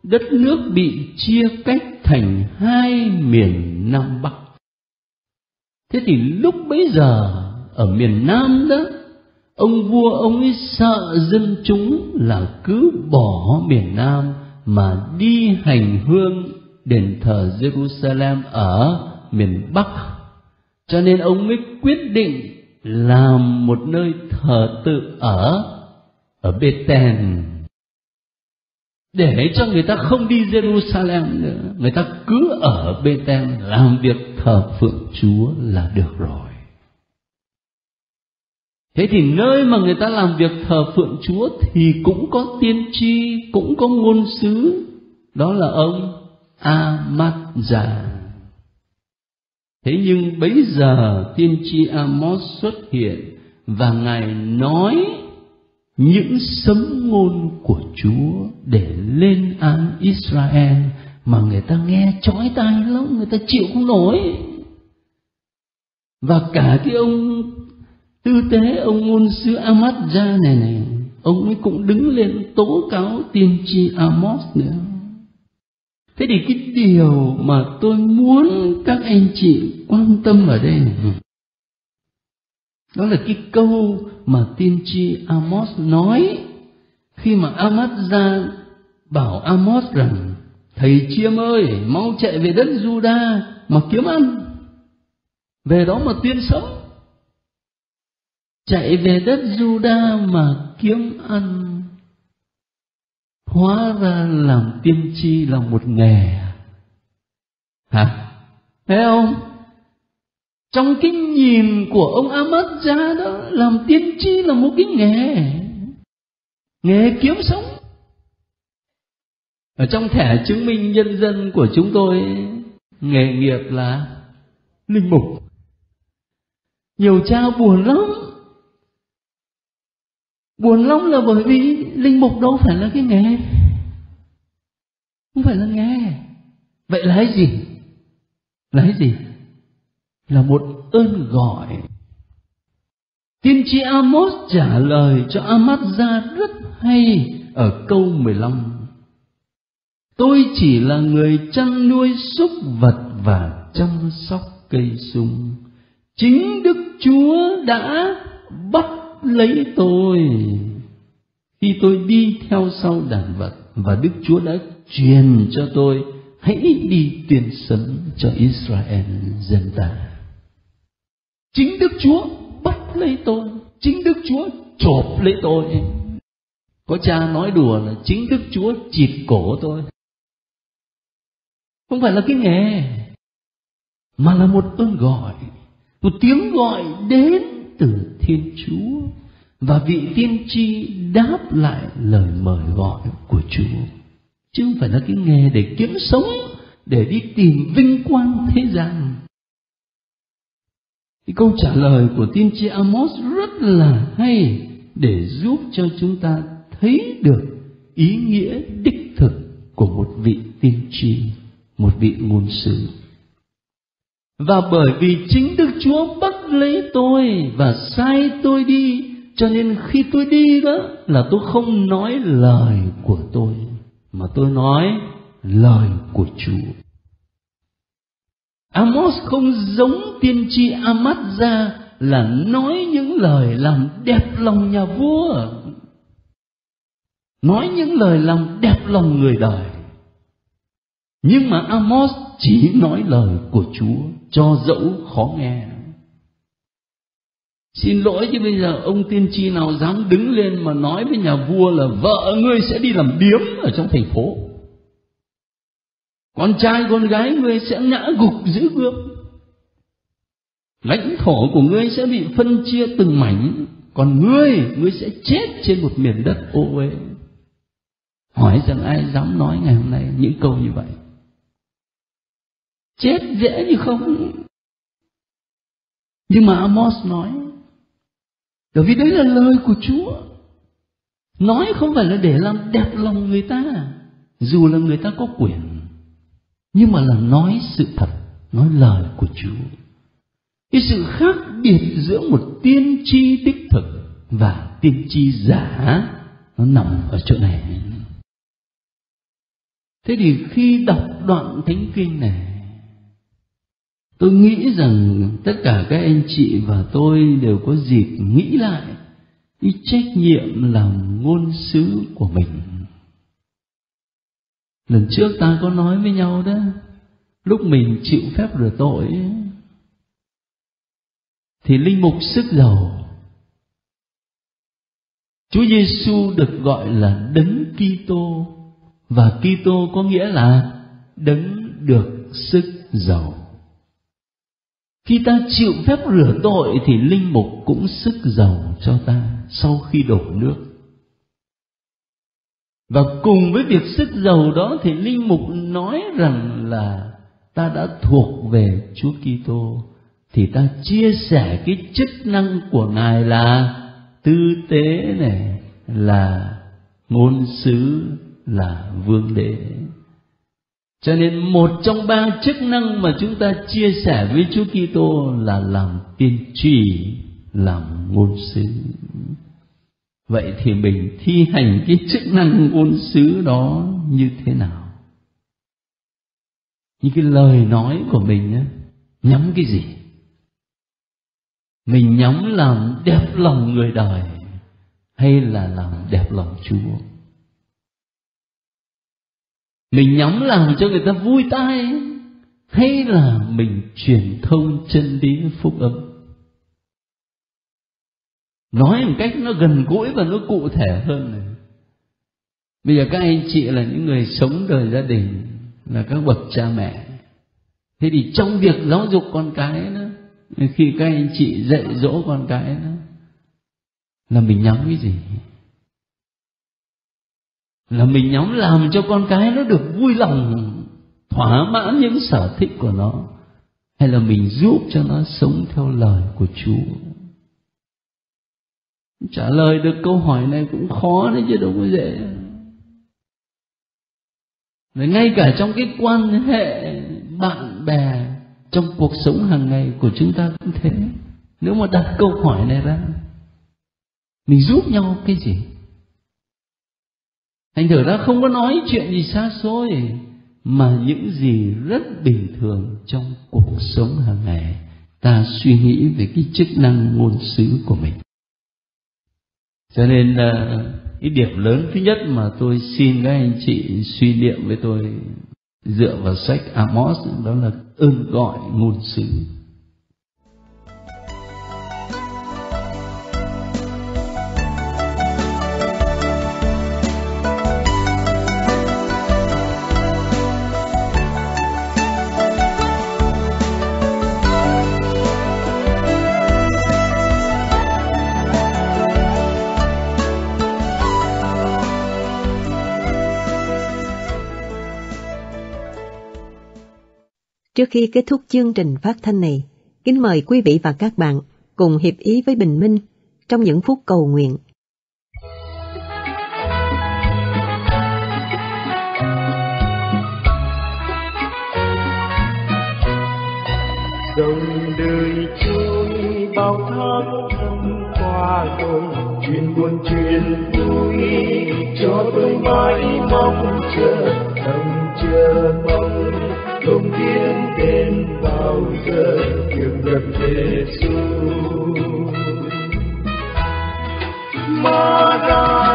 đất nước bị chia cách thành hai miền Nam Bắc. Thế thì lúc bấy giờ ở miền Nam đó, ông vua ông ấy sợ dân chúng là cứ bỏ miền Nam mà đi hành hương đền thờ Jerusalem ở miền Bắc. Cho nên ông mới quyết định làm một nơi thờ tự ở ở Bethel. Để cho người ta không đi Jerusalem nữa, người ta cứ ở Bethel làm việc thờ phượng Chúa là được rồi. Thế thì nơi mà người ta làm việc thờ phượng Chúa thì cũng có tiên tri, cũng có ngôn sứ, đó là ông Amatza Thế nhưng bấy giờ tiên tri Amos xuất hiện và Ngài nói những sấm ngôn của Chúa để lên án Israel mà người ta nghe chói tai lắm, người ta chịu không nổi. Và cả cái ông tư tế ông ngôn sứ Amazia này này, ông ấy cũng đứng lên tố cáo tiên tri Amos nữa. Thế thì cái điều mà tôi muốn các anh chị quan tâm ở đây này, đó là cái câu mà tiên tri Amos nói khi mà Amos ra bảo Amos rằng, thầy chiêm ơi, mau chạy về đất Juda mà kiếm ăn. Về đó mà tiên sống. Chạy về đất Juda mà kiếm ăn. Hóa ra làm tiên tri là một nghề. Hả? Thấy không? Trong cái nhìn của ông Ahmadja đó, làm tiên tri là một cái nghề. Nghề kiếm sống. Ở trong thẻ chứng minh nhân dân của chúng tôi, nghề nghiệp là linh mục. Nhiều cha buồn lắm. Buồn lắm là bởi vì linh mục đâu phải là cái nghề. Không phải là nghề. Vậy là cái gì? Là cái gì? Là một ơn gọi. Tiên tri Amos trả lời cho Amazia rất hay ở câu 15 tôi chỉ là người chăn nuôi súc vật và chăm sóc cây sung. Chính đức chúa đã bắt lấy tôi. Khi tôi đi theo sau đàn vật và đức chúa đã truyền cho tôi, hãy đi tuyên sấn cho israel dân ta chính đức chúa bắt lấy tôi. Chính đức chúa chộp lấy tôi. Có cha nói đùa là chính đức chúa chịt cổ tôi. Không phải là cái nghề, mà là một ơn gọi. Một tiếng gọi đến từ thiên chúa. Và vị tiên tri đáp lại lời mời gọi của chúa. Chứ không phải là cái nghề để kiếm sống, để đi tìm vinh quang thế gian thì câu trả lời của tiên tri Amos rất là hay để giúp cho chúng ta thấy được ý nghĩa đích thực của một vị tiên tri, một vị ngôn sứ. Và bởi vì chính Đức Chúa bắt lấy tôi và sai tôi đi, cho nên khi tôi đi đó là tôi không nói lời của tôi, mà tôi nói lời của Chúa. Amos không giống tiên tri Amazia là nói những lời làm đẹp lòng nhà vua. Nói những lời làm đẹp lòng người đời. Nhưng mà Amos chỉ nói lời của Chúa cho dẫu khó nghe. Xin lỗi chứ bây giờ ông tiên tri nào dám đứng lên mà nói với nhà vua là vợ ngươi sẽ đi làm điếm ở trong thành phố con trai con gái ngươi sẽ ngã gục dưới gươm. Lãnh thổ của ngươi sẽ bị phân chia từng mảnh, còn ngươi ngươi sẽ chết trên một miền đất ô uế. Hỏi rằng ai dám nói ngày hôm nay những câu như vậy? Chết dễ như không. Nhưng mà Amos nói, bởi vì đấy là lời của Chúa. Nói không phải là để làm đẹp lòng người ta, dù là người ta có quyền nhưng mà là nói sự thật, nói lời của Chúa. Cái sự khác biệt giữa một tiên tri đích thực và tiên tri giả, nó nằm ở chỗ này. Thế thì khi đọc đoạn thánh kinh này, tôi nghĩ rằng tất cả các anh chị và tôi đều có dịp nghĩ lại cái trách nhiệm làm ngôn sứ của mình lần trước ta có nói với nhau đó, lúc mình chịu phép rửa tội, thì linh mục sức giàu Chúa Giêsu được gọi là đấng Kitô, và Kitô có nghĩa là đấng được sức giàu. Khi ta chịu phép rửa tội thì linh mục cũng sức giàu cho ta sau khi đổ nước. Và cùng với việc sức giàu đó thì linh mục nói rằng là ta đã thuộc về Chúa Kitô thì ta chia sẻ cái chức năng của Ngài là tư tế này, là ngôn sứ, là vương đế. Cho nên một trong ba chức năng mà chúng ta chia sẻ với Chúa Kitô là làm tiên tri, làm ngôn sứ. Vậy thì mình thi hành cái chức năng ngôn sứ đó như thế nào? Những cái lời nói của mình á, nhắm cái gì? Mình nhắm làm đẹp lòng người đời hay là làm đẹp lòng Chúa? mình nhắm làm cho người ta vui tai hay là mình truyền thông chân lý phúc âm nói một cách nó gần gũi và nó cụ thể hơn này. Bây giờ các anh chị là những người sống đời gia đình, là các bậc cha mẹ. Thế thì trong việc giáo dục con cái đó, khi các anh chị dạy dỗ con cái đó, là mình nhắm cái gì? Là mình nhắm làm cho con cái nó được vui lòng, thỏa mãn những sở thích của nó, hay là mình giúp cho nó sống theo lời của Chúa? Trả lời được câu hỏi này cũng khó đấy chứ đâu có dễ Rồi ngay cả trong cái quan hệ bạn bè, trong cuộc sống hàng ngày của chúng ta cũng thế. Nếu mà đặt câu hỏi này ra, mình giúp nhau cái gì? Thành thử ra không có nói chuyện gì xa xôi, mà những gì rất bình thường trong cuộc sống hàng ngày, ta suy nghĩ về cái chức năng ngôn sứ của mình cho nên là cái điểm lớn thứ nhất mà tôi xin các anh chị suy niệm với tôi dựa vào sách Amos, đó là ơn gọi ngôn sứ. Trước khi kết thúc chương trình phát thanh này, kính mời quý vị và các bạn cùng hiệp ý với Bình Minh trong những phút cầu nguyện. dòng đời trôi bao tháng năm qua rồi chuyện buồn chuyện vui cho tôi mãi mong chờ thầm chờ mong không biết đến bao giờ được gặp Giêsu Maranatha dòng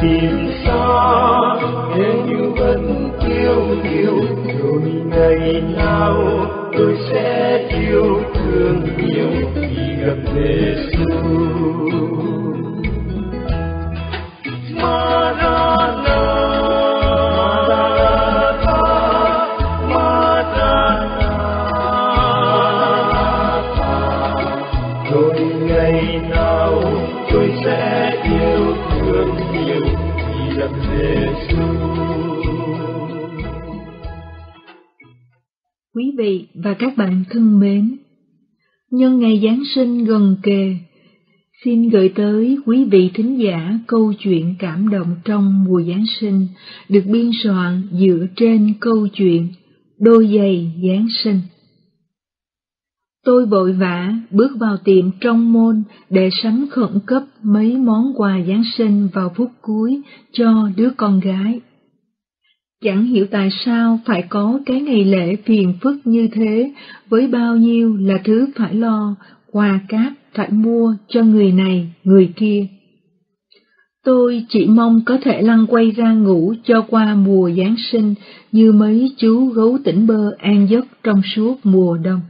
tìm xa. Thế như vẫn yêu yêu rồi ngày nào tôi sẽ yêu thương nhiều. Khi gặp Giêsu và các bạn thân mến, nhân ngày Giáng sinh gần kề, xin gửi tới quý vị thính giả câu chuyện cảm động trong mùa Giáng sinh được biên soạn dựa trên câu chuyện Đôi giày Giáng sinh. Tôi vội vã bước vào tiệm trong môn để sắm khẩn cấp mấy món quà Giáng sinh vào phút cuối cho đứa con gái. Chẳng hiểu tại sao phải có cái ngày lễ phiền phức như thế, với bao nhiêu là thứ phải lo, quà cáp phải mua cho người này, người kia. Tôi chỉ mong có thể lăn quay ra ngủ cho qua mùa Giáng sinh như mấy chú gấu tỉnh bơ an giấc trong suốt mùa đông.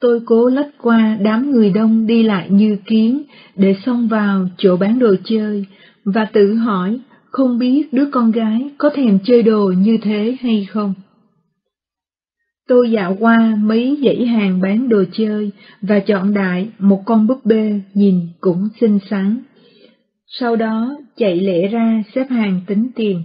Tôi cố lách qua đám người đông đi lại như kiến để xông vào chỗ bán đồ chơi và tự hỏi không biết đứa con gái có thèm chơi đồ như thế hay không. Tôi dạo qua mấy dãy hàng bán đồ chơi và chọn đại một con búp bê nhìn cũng xinh xắn. Sau đó chạy lẹ ra xếp hàng tính tiền.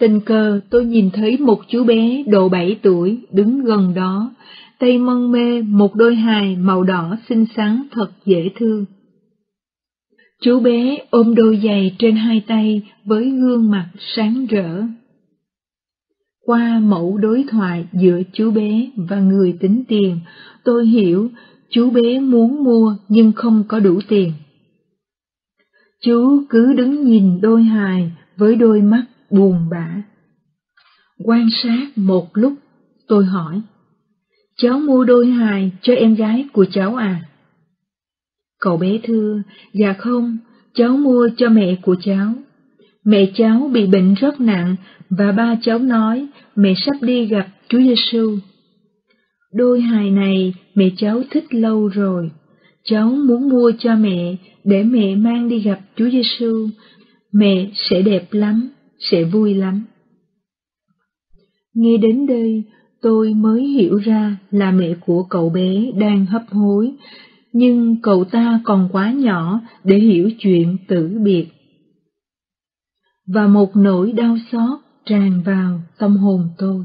Tình cờ tôi nhìn thấy một chú bé độ bảy tuổi đứng gần đó, tay mân mê một đôi hài màu đỏ xinh xắn thật dễ thương. Chú bé ôm đôi giày trên hai tay với gương mặt sáng rỡ. Qua mẫu đối thoại giữa chú bé và người tính tiền, tôi hiểu chú bé muốn mua nhưng không có đủ tiền. Chú cứ đứng nhìn đôi hài với đôi mắt buồn bã. Quan sát một lúc, tôi hỏi, cháu mua đôi hài cho em gái của cháu à? Cậu bé thưa, dạ không, cháu mua cho mẹ của cháu. Mẹ cháu bị bệnh rất nặng và ba cháu nói mẹ sắp đi gặp Chúa Giêsu. Đôi hài này mẹ cháu thích lâu rồi. Cháu muốn mua cho mẹ để mẹ mang đi gặp Chúa Giêsu. Mẹ sẽ đẹp lắm, sẽ vui lắm. Nghe đến đây, tôi mới hiểu ra là mẹ của cậu bé đang hấp hối nhưng cậu ta còn quá nhỏ để hiểu chuyện tử biệt. Và một nỗi đau xót tràn vào tâm hồn tôi.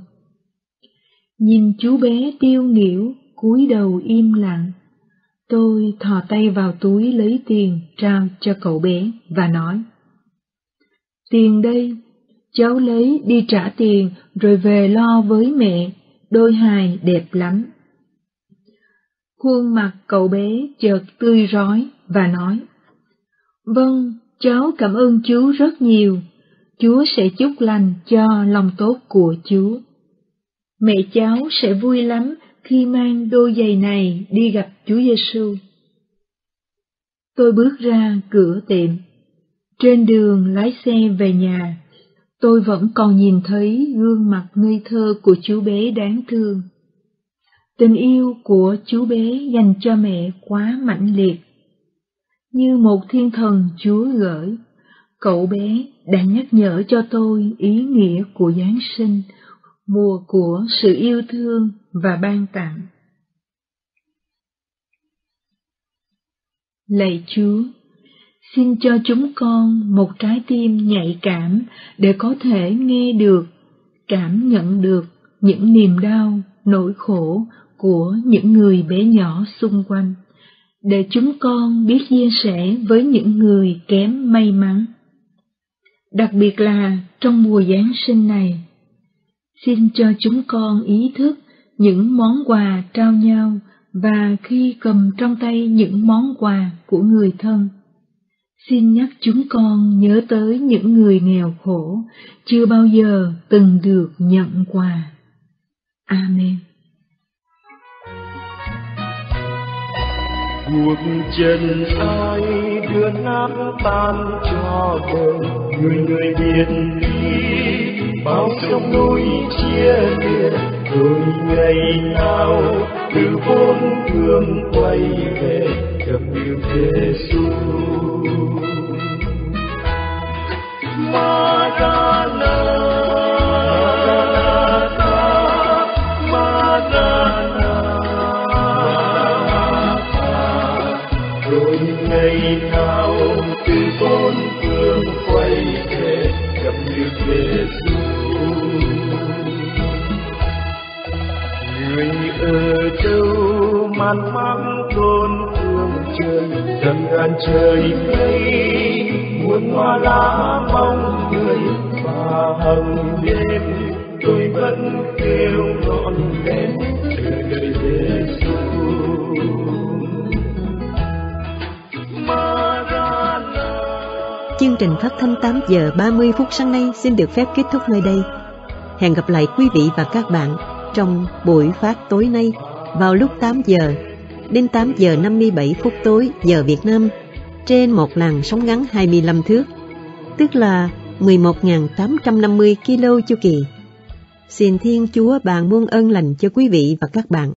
Nhìn chú bé tiêu nghỉu, cúi đầu im lặng. Tôi thò tay vào túi lấy tiền trao cho cậu bé và nói. Tiền đây, cháu lấy đi trả tiền rồi về lo với mẹ, đôi hài đẹp lắm. Khuôn mặt cậu bé chợt tươi rói và nói, Vâng, cháu cảm ơn chú rất nhiều, Chúa sẽ chúc lành cho lòng tốt của Chúa. Mẹ cháu sẽ vui lắm khi mang đôi giày này đi gặp Chúa Giêsu. Tôi bước ra cửa tiệm. Trên đường lái xe về nhà, tôi vẫn còn nhìn thấy gương mặt ngây thơ của chú bé đáng thương. Tình yêu của chú bé dành cho mẹ quá mãnh liệt. Như một thiên thần Chúa gửi, cậu bé đã nhắc nhở cho tôi ý nghĩa của Giáng sinh, mùa của sự yêu thương và ban tặng. Lạy Chúa, xin cho chúng con một trái tim nhạy cảm để có thể nghe được, cảm nhận được những niềm đau, nỗi khổ của những người bé nhỏ xung quanh, để chúng con biết chia sẻ với những người kém may mắn. Đặc biệt là trong mùa Giáng sinh này, xin cho chúng con ý thức những món quà trao nhau và khi cầm trong tay những món quà của người thân. Xin nhắc chúng con nhớ tới những người nghèo khổ, chưa bao giờ từng được nhận quà. Amen. Cuộc trần ai đưa nát tan cho đời người người biết đi. Bao sông núi chia liệt, rồi ngày nào từ vốn thương quay về, gặp yêu Giêsu gặp được Giêsu người ở đâu man mác tôn thương trời dần ngàn trời mây, muôn hoa lá mong người và hồng đêm tôi vẫn kêu ngọn đèn chờ đợi Giêsu Chương trình phát thanh 8 giờ 30 phút sáng nay xin được phép kết thúc nơi đây. Hẹn gặp lại quý vị và các bạn trong buổi phát tối nay vào lúc 8 giờ đến 8 giờ 57 phút tối giờ Việt Nam trên một làn sóng ngắn 25 thước, tức là 11.850 km chu kỳ. Xin Thiên Chúa bàn muôn ơn lành cho quý vị và các bạn.